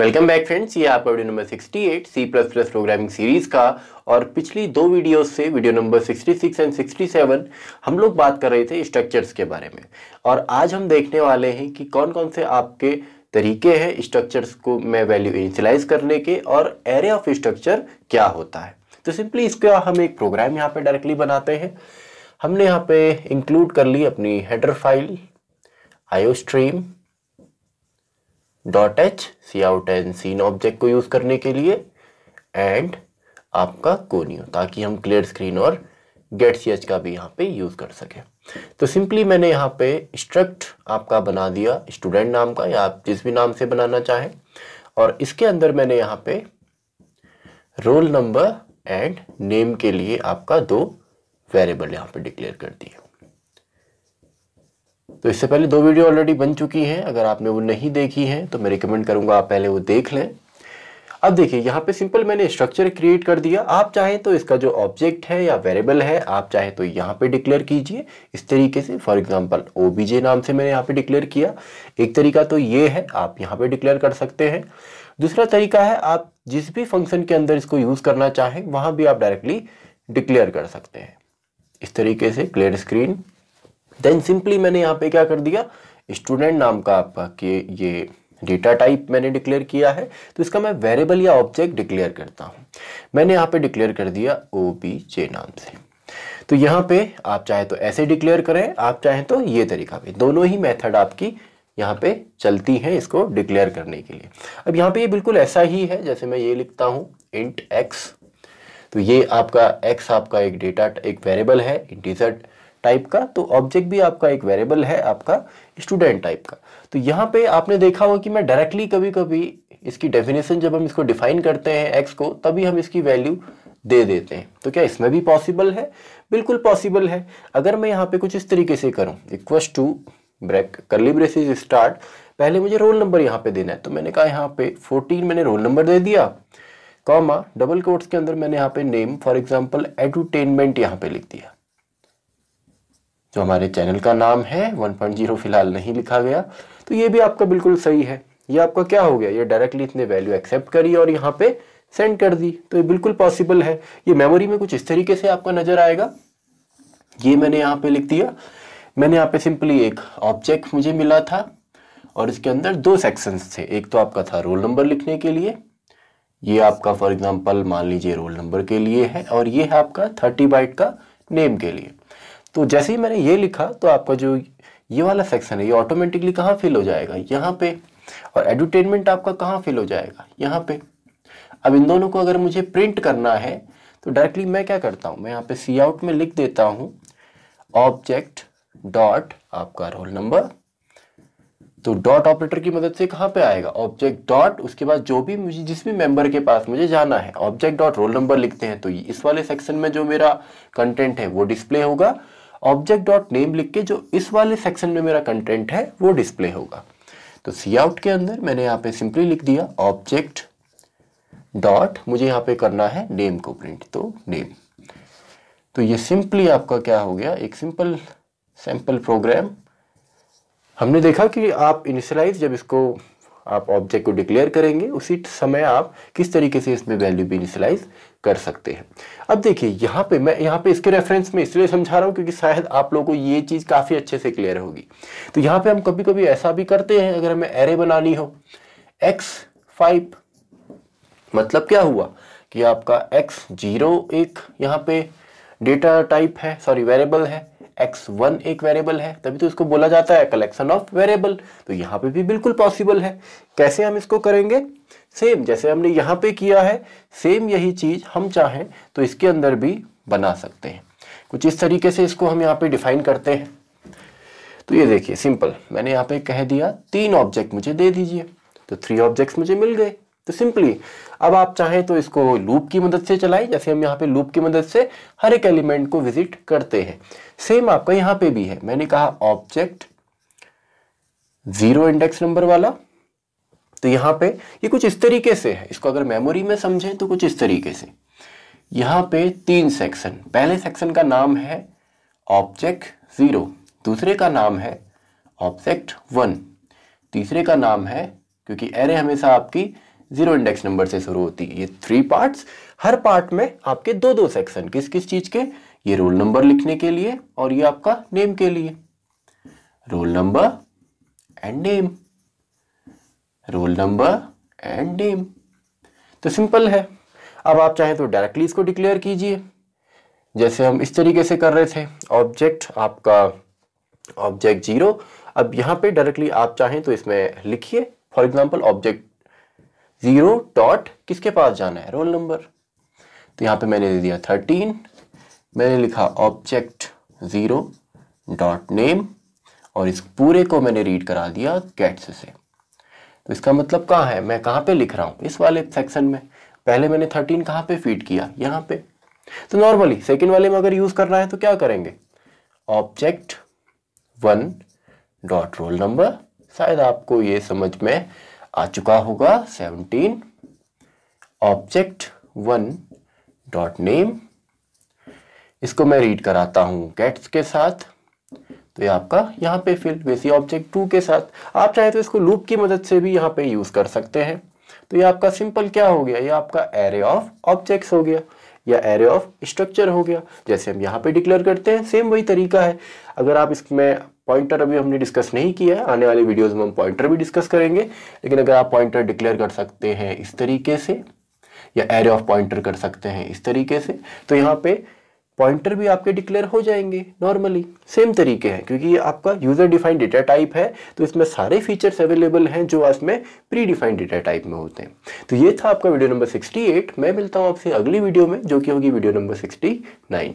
Welcome back friends ये आपका video number 68 C plus plus programming series का। और पिछली दो वीडियोस से वीडियो नंबर 66 एंड 67 हम लोग बात कर रहे थे स्ट्रक्चर्स के बारे में। और आज हम देखने वाले हैं कि कौन कौन से आपके तरीके हैं स्ट्रक्चर्स को में वैल्यू इनिशियलाइज करने के और एरे ऑफ़ स्ट्रक्चर क्या होता है। तो सिंपली इसका हम एक प्रोग्राम यहाँ पे डायरेक्टली बनाते हैं। हमने यहाँ पे इंक्लूड कर ली अपनी header file iostream dot h cout and cin object को यूज़ करने के लिए एंड आपका कोनियो, ताकि हम क्लियर स्क्रीन और गेट सी एच का भी यहाँ पे यूज़ कर सके। तो सिंपली मैंने यहाँ पे स्ट्रक्ट आपका बना दिया स्टूडेंट नाम का, या आप जिस भी नाम से बनाना चाहें। और इसके अंदर मैंने यहाँ पे रोल नंबर एंड नेम के लिए आपका दो वेरिएबल यहाँ पे डिक्लेयर कर दिया तो इससे पहले दो वीडियो ऑलरेडी बन चुकी हैं। अगर आपने वो नहीं देखी है तो मैं रिकमेंड करूँगा आप पहले वो देख लें। अब देखिए, यहाँ पे सिंपल मैंने स्ट्रक्चर क्रिएट कर दिया। आप चाहें तो इसका जो ऑब्जेक्ट है या वेरिएबल है, आप चाहें तो यहाँ पे डिक्लेयर कीजिए। इस तरीके से फॉर एग्जांपल ओबीजे नाम से मैंने यहाँ पे डिक्लेयर किया। एक तरीका तो ये है, आप यहाँ पे डिक्लेयर कर सकते हैं। दूसरा तरीका है, आप जिस भी फ़ंक्शन के अंदर इसको यूज़ करना चाहें, वहाँ भी आप डायरेक्टली डिक्लेयर कर सकते हैं। इस तरीके से क्लियर स्क्रीन देन सिंपली मैंने यहाँ पे क्या कर दिया? स्टूडेंट नाम का आपका कि ये डेटा टाइप मैंने डिक्लेयर किया है। तो इसका मैं वेरिएबल या ऑब्जेक्ट डिक्लेयर करता हूँ। मैंने यहाँ पे डिक्लेयर कर दिया ओ बी जे नाम से। तो यहाँ पे आप चाहे तो ऐसे डिक्लेयर करें, आप चाहें तो ये तरीका भी। दोनों ही मेथड आपकी यहाँ पे चलती हैं इसको डिक्लेयर करने के लिए। अब यहाँ पे ये बिल्कुल ऐसा ही है, जैसे मैं ये लिखता हूँ इंट एक्स तो ये आपका एक्स आपका एक डेटा एक वेरिएबल है इंटीजर टाइप का तो ऑब्जेक्ट भी आपका एक वेरिएबल है, आपका स्टूडेंट टाइप का। तो यहाँ पे आपने देखा होगा कि मैं डायरेक्टली कभी कभी इसकी डेफिनेशन जब हम इसको डिफाइन करते हैं एक्स को, तभी हम इसकी वैल्यू दे देते हैं। तो क्या इसमें भी पॉसिबल है? बिल्कुल पॉसिबल है। अगर मैं यहाँ पे कुछ इस तरीके से करूँ equals to break curly braces start पहले मुझे रोल नंबर यहाँ पे देना है। तो मैंने कहा यहाँ पे 14 मैंने रोल नंबर दे दिया कॉमा डबल कोट्स के अंदर मैंने यहाँ पे नेम फॉर एग्जांपल एडुटेनमेंट यहाँ पे लिख दिया। जो हमारे चैनल का नाम है 1.0 फ़िलहाल नहीं लिखा गया तो ये भी आपका बिल्कुल सही है। ये आपका क्या हो गया? ये डायरेक्टली इतने वैल्यू एक्सेप्ट करी और यहाँ पे सेंड कर दी तो ये बिल्कुल पॉसिबल है। ये मेमोरी में कुछ इस तरीके से आपका नज़र आएगा। ये मैंने यहाँ पे लिख दिया। मैंने यहाँ पे सिंपली एक ऑब्जेक्ट मुझे मिला था और इसके अंदर दो सेक्शंस थे। एक तो आपका था रोल नंबर लिखने के लिए। ये आपका फॉर एग्जांपल मान लीजिए रोल नंबर के लिए है और ये है आपका थर्टी बाइट का नेम के लिए। तो जैसे ही मैंने ये लिखा तो आपका जो ये वाला सेक्शन है, ये ऑटोमेटिकली कहाँ फिल हो जाएगा? यहाँ पे। और एडुटेनमेंट आपका कहाँ फिल हो जाएगा? यहाँ पे। अब इन दोनों को अगर मुझे प्रिंट करना है तो डायरेक्टली मैं क्या करता हूँ? मैं यहाँ पे सी आउट में लिख देता हूँ ऑब्जेक्ट डॉट आपका रोल नंबर तो डॉट ऑपरेटर की मदद से कहाँ पे आएगा? ऑब्जेक्ट डॉट उसके बाद जो भी मुझे, जिस भी मेंबर के पास मुझे जाना है ऑब्जेक्ट डॉट रोल नंबर लिखते हैं। तो इस वाले सेक्शन में जो मेरा कंटेंट है, वो डिस्प्ले होगा। ऑब्जेक्ट डॉट नेम लिख के जो इस वाले सेक्शन में मेरा कंटेंट है, वो डिस्प्ले होगा। तो सी आउट के अंदर मैंने यहाँ पे सिंपली लिख दिया ऑब्जेक्ट डॉट मुझे यहाँ पे करना है नेम को प्रिंट तो नेम तो ये सिंपली आपका क्या हो गया, एक सिंपल सैंपल प्रोग्राम हमने देखा कि आप इनिशियलाइज जब इसको आप ऑब्जेक्ट को डिक्लेयर करेंगे, उसी समय आप किस तरीके से इसमें वैल्यू भी इनिशियलाइज कर सकते हैं। अब देखिए, यहाँ पे मैं, यहाँ पे इसके रेफरेंस में इसलिए समझा रहा हूँ क्योंकि शायद आप लोगों को ये चीज़ काफ़ी अच्छे से क्लियर होगी। तो यहाँ पे हम कभी कभी ऐसा भी करते हैं, अगर हमें एरे बनानी हो एक्स फाइव मतलब क्या हुआ कि आपका एक्स ज़ीरो एक यहाँ पे डेटा टाइप है सॉरी वेरिएबल है एक्स वन एक वेरिएबल है, तभी तो इसको बोला जाता है कलेक्शन ऑफ़ वेरिएबल तो यहाँ पे भी बिल्कुल पॉसिबल है। कैसे हम इसको करेंगे? सेम जैसे हमने यहाँ पे किया है सेम यही चीज़ हम चाहें तो इसके अंदर भी बना सकते हैं। कुछ इस तरीके से इसको हम यहाँ पे डिफाइन करते हैं। तो ये देखिए सिंपल मैंने यहाँ पे कह दिया, तीन ऑब्जेक्ट मुझे दे दीजिए। तो थ्री ऑब्जेक्ट्स मुझे मिल गए। तो सिंपली, अब आप चाहें तो इसको लूप की मदद से चलाएँ, जैसे हम यहाँ पे लूप की मदद से हर एक एलिमेंट को विज़िट करते हैं। सेम आपका यहाँ पे भी है। मैंने कहा ऑब्जेक्ट ज़ीरो इंडेक्स नंबर वाला तो यहाँ पे ये कुछ इस तरीके से है। इसको अगर मेमोरी में समझें तो कुछ इस तरीके से। यहाँ पे तीन सेक्शन। पहले सेक्शन का नाम है ऑब्जेक्ट ज़ीरो, दूसरे का नाम है ऑब्जेक्ट वन, तीसरे का नाम है, क्योंकि एरे हमेशा आपकी ज़ीरो इंडेक्स नंबर से शुरू होती है ये थ्री पार्ट्स हर पार्ट में आपके दो दो सेक्शन किस किस चीज़ के? ये रोल नंबर लिखने के लिए और ये आपका नेम के लिए। Roll number and name roll number and name तो सिंपल है। अब आप चाहें तो डायरेक्टली इसको डिक्लेयर कीजिए। जैसे हम इस तरीके से कर रहे थे ऑब्जेक्ट आपका ऑब्जेक्ट ज़ीरो अब यहाँ पे डायरेक्टली आप चाहें तो इसमें लिखिए। For example object zero dot किसके पास जाना है? Roll number. तो यहाँ पे मैंने दे दिया थर्टीन, मैंने लिखा ऑब्जेक्ट ज़ीरो डॉट नेम, और इस पूरे को मैंने रीड करा दिया गेट्स से। तो इसका मतलब कहाँ है? मैं कहाँ पे लिख रहा हूँ? इस वाले सेक्शन में। पहले मैंने थर्टीन कहाँ पे फ़ीड किया? यहाँ पे। तो नॉर्मली सेकेंड वाले में अगर यूज़ करना है तो क्या करेंगे? Object one dot roll number शायद आपको ये समझ में आ चुका होगा seventeen object one dot name इसको मैं रीड कराता हूँ गेट्स के साथ। तो ये आपका यहाँ पे फिल वैसे ऑब्जेक्ट टू के साथ। आप चाहे तो इसको लूप की मदद से भी यहाँ पे यूज़ कर सकते हैं। तो ये आपका सिंपल क्या हो गया? ये आपका एरे ऑफ़ ऑब्जेक्ट्स हो गया, या एरे ऑफ़ स्ट्रक्चर हो गया। जैसे हम यहाँ पे डिक्लेयर करते हैं सेम वही तरीका है। अगर आप इसमें पॉइंटर अभी हमने डिस्कस नहीं किया है। आने वाले वीडियोस में हम पॉइंटर भी डिस्कस करेंगे। लेकिन अगर आप पॉइंटर डिक्लेयर कर सकते हैं इस तरीके से, या एरे ऑफ़ पॉइंटर कर सकते हैं इस तरीके से तो यहाँ पे पॉइंटर भी आपके डिक्लेयर हो जाएँगे नॉर्मली सेम तरीके हैं, क्योंकि ये आपका यूज़र डिफाइंड डेटा टाइप है तो इसमें सारे फीचर्स अवेलेबल हैं जो इसमें प्री डिफाइंड डेटा टाइप में होते हैं। तो ये था आपका वीडियो नंबर 68 मैं मिलता हूँ आपसे अगली वीडियो में, जो कि होगी वीडियो नंबर 69